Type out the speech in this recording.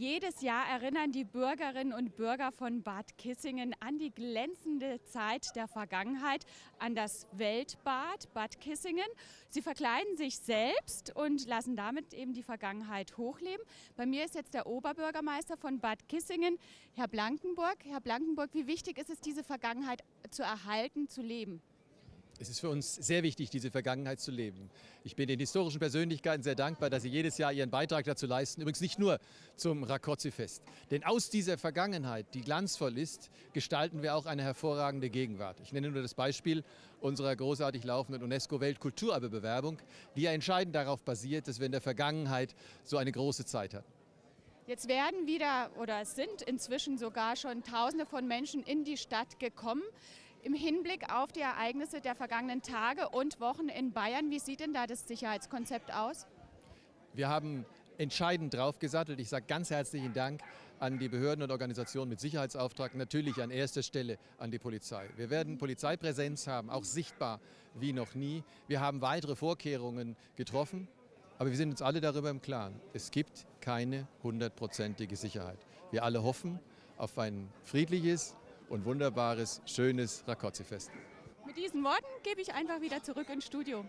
Jedes Jahr erinnern die Bürgerinnen und Bürger von Bad Kissingen an die glänzende Zeit der Vergangenheit, an das Weltbad Bad Kissingen. Sie verkleiden sich selbst und lassen damit eben die Vergangenheit hochleben. Bei mir ist jetzt der Oberbürgermeister von Bad Kissingen, Herr Blankenburg. Herr Blankenburg, wie wichtig ist es, diese Vergangenheit zu erhalten, zu leben? Es ist für uns sehr wichtig, diese Vergangenheit zu leben. Ich bin den historischen Persönlichkeiten sehr dankbar, dass sie jedes Jahr ihren Beitrag dazu leisten. Übrigens nicht nur zum Rakozzi-Fest. Denn aus dieser Vergangenheit, die glanzvoll ist, gestalten wir auch eine hervorragende Gegenwart. Ich nenne nur das Beispiel unserer großartig laufenden UNESCO-Weltkulturerbewerbung, die ja entscheidend darauf basiert, dass wir in der Vergangenheit so eine große Zeit hatten. Jetzt werden wieder oder sind inzwischen sogar schon Tausende von Menschen in die Stadt gekommen. Im Hinblick auf die Ereignisse der vergangenen Tage und Wochen in Bayern, wie sieht denn da das Sicherheitskonzept aus? Wir haben entscheidend draufgesattelt. Ich sage ganz herzlichen Dank an die Behörden und Organisationen mit Sicherheitsauftrag, natürlich an erster Stelle an die Polizei. Wir werden Polizeipräsenz haben, auch sichtbar wie noch nie. Wir haben weitere Vorkehrungen getroffen, aber wir sind uns alle darüber im Klaren. Es gibt keine hundertprozentige Sicherheit. Wir alle hoffen auf ein friedliches, und wunderbares, schönes Rakozzi-Fest. Mit diesen Worten gebe ich einfach wieder zurück ins Studio.